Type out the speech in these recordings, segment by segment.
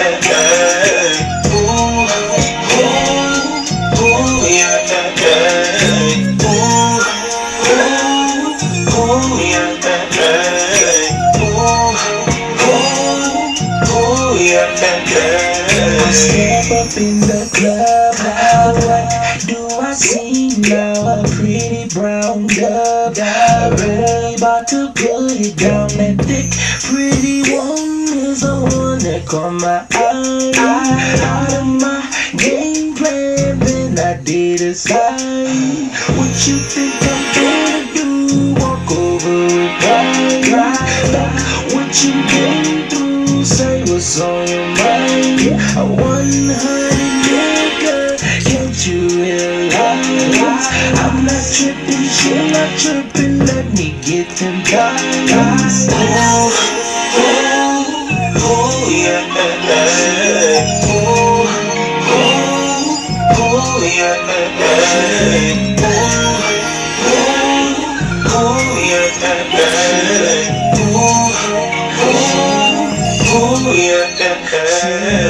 that. Step up in the club now. What do I see now? A pretty brown dove. Ready about to put it down. That thick, pretty one is the that caught my. Out of my game plan, then I did a side. What you think I'm gonna do? Walk over and cry. What you been through. Say what's on your mind. A one hundred nigga, can't you? I'm not tripping, she not tripping. Let me get them guys. Ooh, yeah,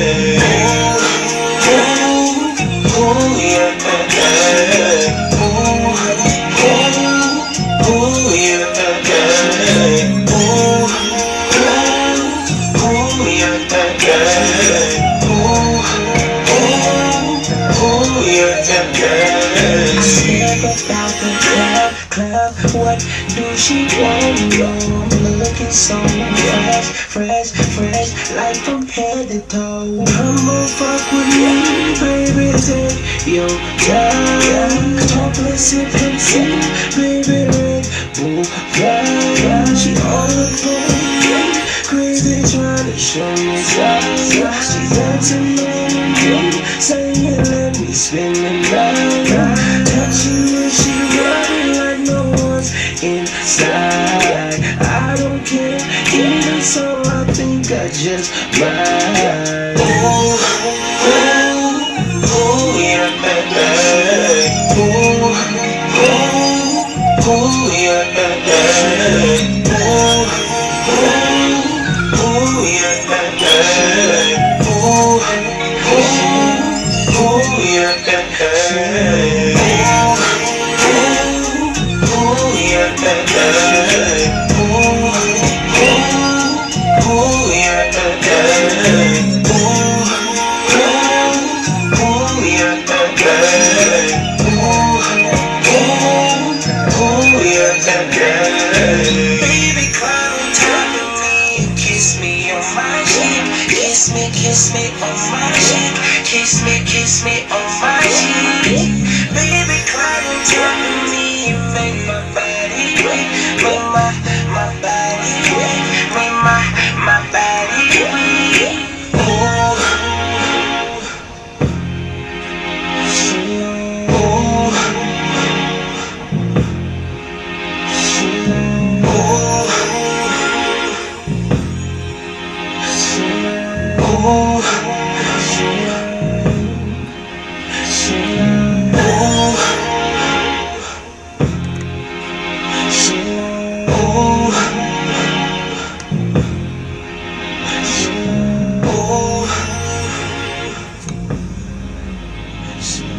she? Yo, I'm looking so fresh, fresh, fresh, like from head to toe. Come on, fuck with me, baby. Take your time. Talk, let's sip and sip, baby. Red Bull, fly. She all up crazy, trying to show me signs. She dancing on me, saying, let me spin the night. So, I think I just might. Ooh, ooh, ooh, yeah, thing. Ooh, ooh, ooh, yeah, thing. Ooh, ooh, ooh, yeah, that Baby, climb on top of me kiss me on my cheek. Kiss me, kiss me on my cheek. Kiss me, kiss me on my cheek. Baby, climb on top of me and make my body weak. Put my Jones.